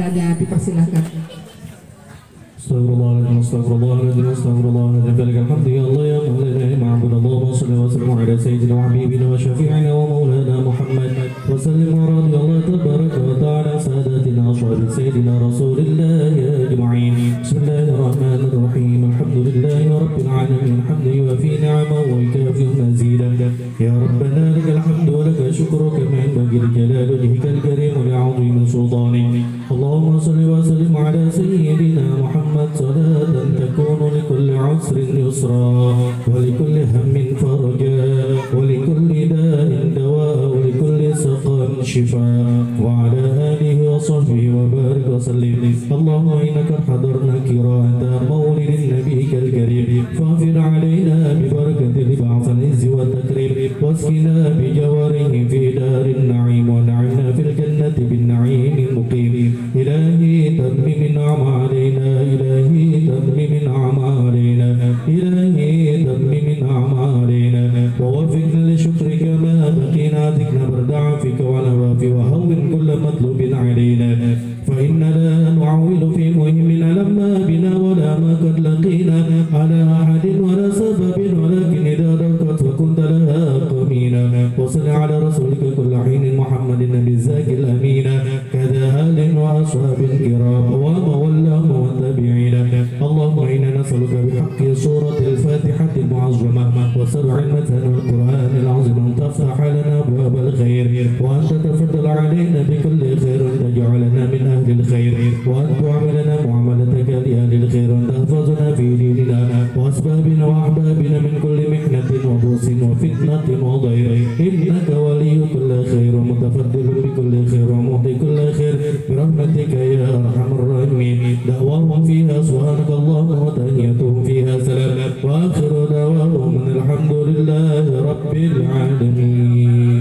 ada dipersilahkan. العظيم استغفر الله العظيم استغفر الله العظيم فلك الحمد يا الله يا مولانا يا معبود اللهم صل وسلم على سيدنا وحبيبنا وشفيعنا ومولانا محمد وسلم ورضي الله تبارك وتعالى ساداتنا وصحب سيدنا رسول الله اجمعين بسم الله الرحمن الرحيم الحمد لله رب العالمين الحمد يوافي نعمه ويكافئ مزيدا يا ربنا لك الحمد ولك الشكر كما ينبغي لجلال وجهك الكريم ولعظيم سلطانك اللهم صل وسلم على سيدنا محمد صلاة تكون لكل عسر يسرا ولكل هم فرجا ولكل داء دواء ولكل سقم شفاء وعلى آله وصحبه وبارك وسلم. اللهم إنك حضرنا كراهة مولد النبي الكريم. فاغفر علينا ببركة البعث العز والتكريم. واسقنا بجواره بقينا ذكنا برد عافك ونوافي وهون كل مطلوب علينا. فإننا نعول في مهمنا لما بنا ولا ما قد لقينا. على أحد ولا سبب ولكن إذا ذكرت فكنت لها قمينا. وصل على رسولك كل حين محمد النبي الزاكي الأمين. كذا آل وأصحاب الكرام ومولاهم والتابعين اللهم إنا نسألك بحق سورة الفاتحة المعظمة وسبع المثل والقرآن العظيم. أهل الخير وأن تعاملنا معاملتك لأهل الخير. وأن تحفظنا في ديننا. وأسبابنا وأحبابنا من كل محنة وبؤس وفتنة وضير. إنك ولي كل خير ومتفضل بكل خير ومعطي كل خير. برحمتك يا أرحم الراحمين. دعواهم فيها. سبحانك اللهم وتحيتهم فيها. سلام. وآخر دعواهم الحمد لله رب العالمين.